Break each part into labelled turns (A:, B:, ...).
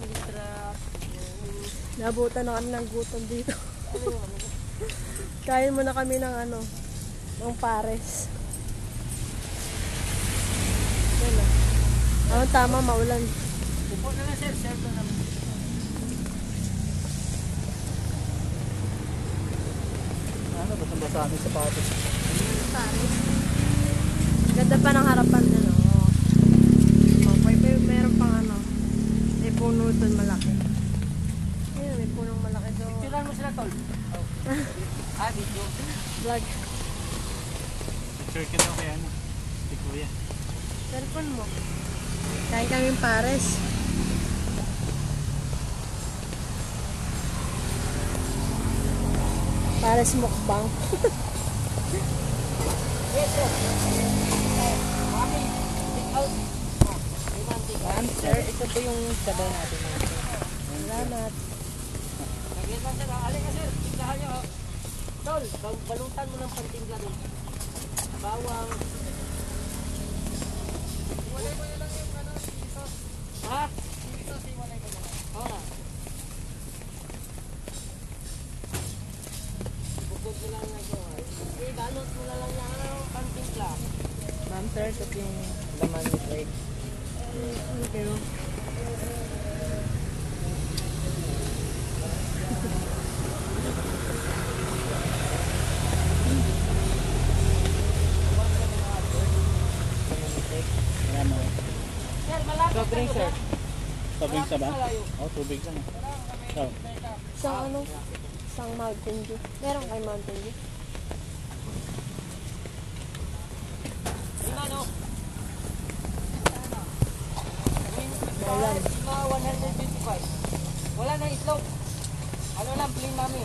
A: litrap.
B: Nabutan na kami ng gutom dito. Kain muna kami ng ano, ng pares. Yan na. Ano tama, maulan.
A: Upo na lang sir, sir na naman.
C: Ano, ba't ang basa aming sapatos?
B: Pares. Ganda pa ng harapan ano. Oh, may, may, meron pang ano. May puno doon malaki. Ayun, may punong malaki doon.
A: Picturean mo sila tol. Oh. ah, video.
B: Vlog.
C: Picture ka daw kaya ano? Si Kuya.
B: Cellphone mo. Kain kaming pares. Pares mukbang.
A: Yes sir. Mami, take out. Ah, out. Sir, ito po yung sabaw natin.
B: Salamat.
A: Lagyan lang sir. Alin ka sir, tiglahan nyo. Tol, bal- balutan mo ng pantimpla doon. Bawang. Iwalay mo na lang yung ano, sauce. Ha? Sauce, iwalay mo na lang. Oo na. Ibugod mo lang na ito. Okay, balot mo na lang yung ano, pantimpla. Ma'am sir, ito yung laman ni Drake.
B: Thank you.
C: Soft drink, sir. Tubig sa ba? Oo, tubig lang. Oh.
B: Isang ano? Isang Mountain Dew. Meron kay Mountain Dew. Ayan.
A: Lima, 125. Wala na itlog. Ano lang, plain mami.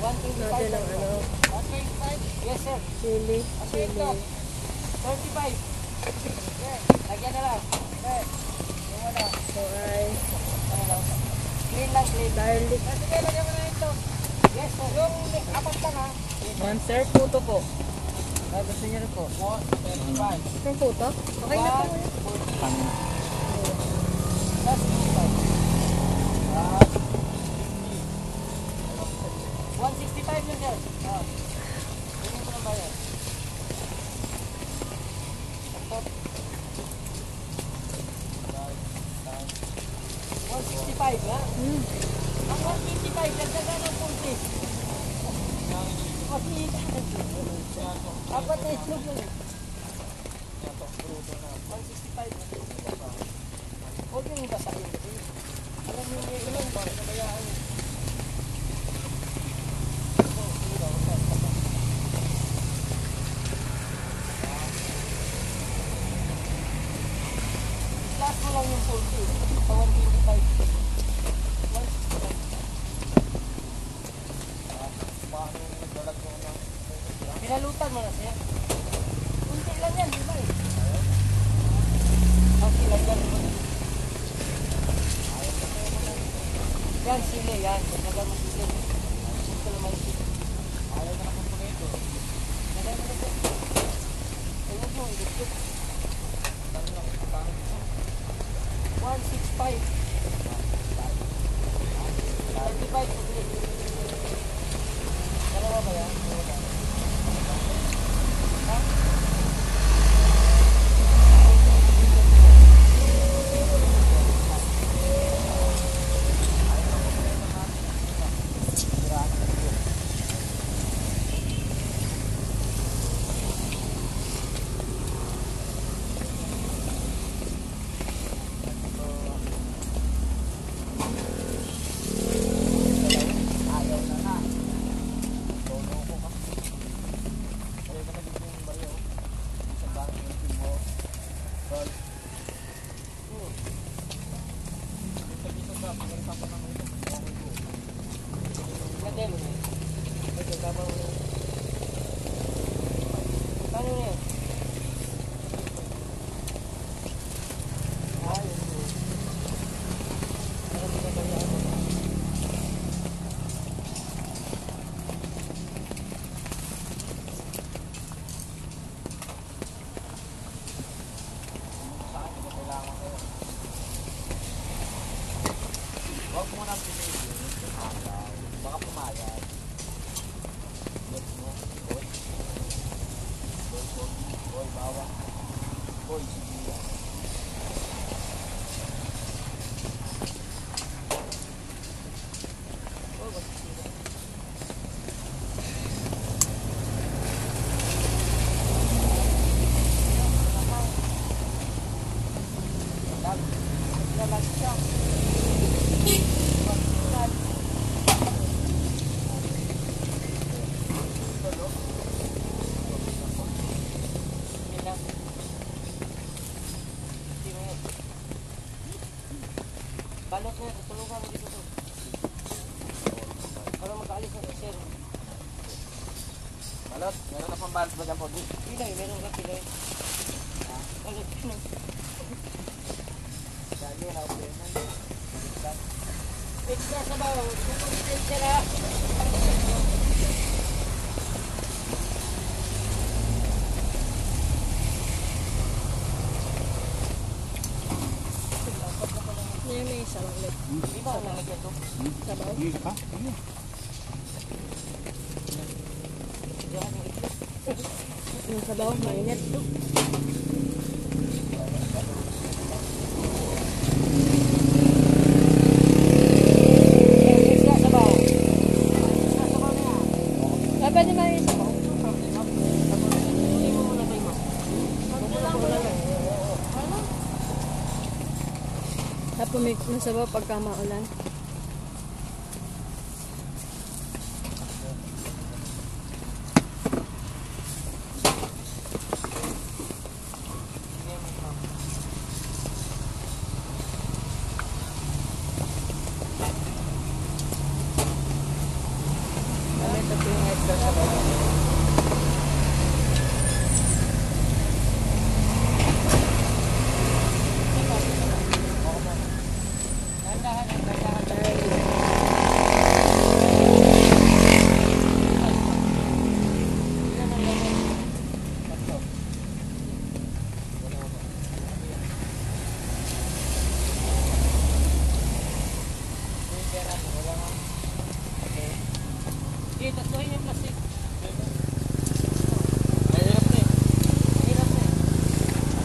A: 125.
B: Natin ang ano,
A: 125? Yes, sir.
B: chili, chili.
A: itlog. 35. Sir, lagyan na lang. Sir, yung ano,
B: So ay
A: ano lang. Plain lang, plain.
B: garlic.
A: Ah, Sige, lagyan mo na itlog. Yes, sir. Yung apat lang, ha? Man, sir, puto po. Ah, gusto niyo rin po. 125.
B: Yung puto? Okay na po.
C: Kanin.
A: Plus 65. Ah. 165 yun, sir. Ah. Hindi ko na bayad. Stop. 165, ha?
B: Hmm.
A: Ang 155, dagdaga ng 40. Apat na itlog yun. 165. Huwag yung basahin. Alam mo yung ilan ba? Nabayaan Pinalutan mo na siya. Kunti lang yan, di ba eh? Okay lang yan. Yan, sili yan. Pagkaga mo sili. Gusto naman sili. Ayaw na akong punito. Nagay mo na siya. Ayaw mo, gusto. Lalo na ako pangit. 165. 35 to 3. Balot mo, tulungan mo dito to. Para makaalis na sir. Balot, meron ka pang balot ba dyan po? Pilay, meron ka pilay. Balot, pilay. Dali na, okay na. Extra sa bawo, kung sila.
B: Lang ulit.
A: Di ba nalagyan to?
B: Sabaw.
C: Hindi ka?
A: Ng itlog.
B: Yung sabaw, mainit.
A: Extra sa bawo. Extra sa bawo na.
B: Ah, pwede ba yung sabaw?
A: Hindi mo muna tayo mo.
B: Sabaw pagka maulan.
A: Dali, ito yung extra sa bawo. Dahan-dahan, dahan-dahan. Eh, tatlohin yung plastic. Mahirap na eh. Mahirap na eh.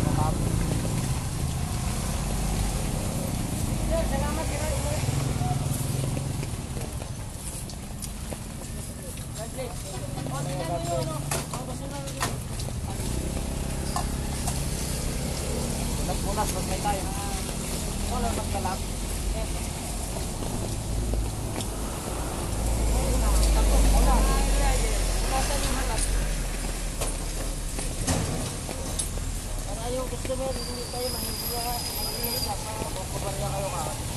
A: Mamabot. Sir, salamat sir. God bless. O, tingnan mo yun, ano? Ang gusto na rin yun. Punas-punas, pag may tayo. Wala, magkalap. Para yung customer, hindi tayo mahihiya, mahihiya ka, magpabarya kayo ka.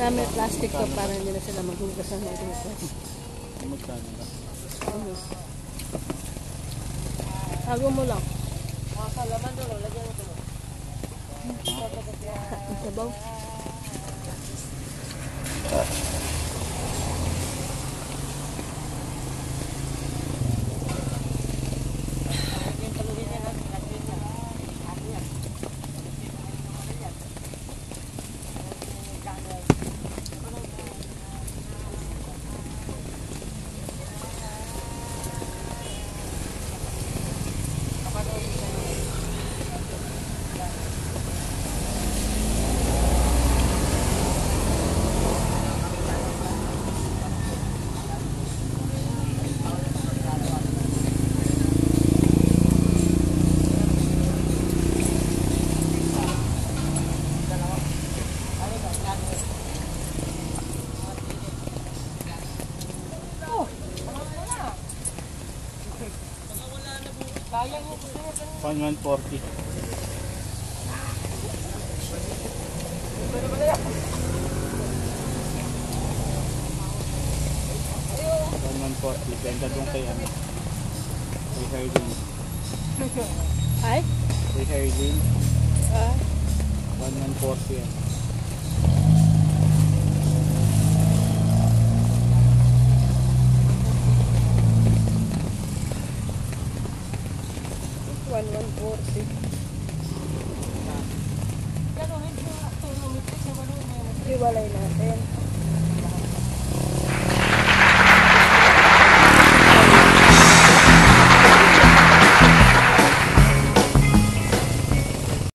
B: Kaya may plastic to para hindi na sila maghugas ng maghugas.
C: Magkano ba?
B: Mhm. Tago mo lang.
A: Mga kalaman doon, lagyan mo doon.
B: Ang sabaw.
C: 1140. One one forty. Benta doon kay ano. Kay Hardin.
B: Ay?
C: Kay Hardin.
B: Ah.
C: Forty yan.
B: One one forty. Iwalay natin.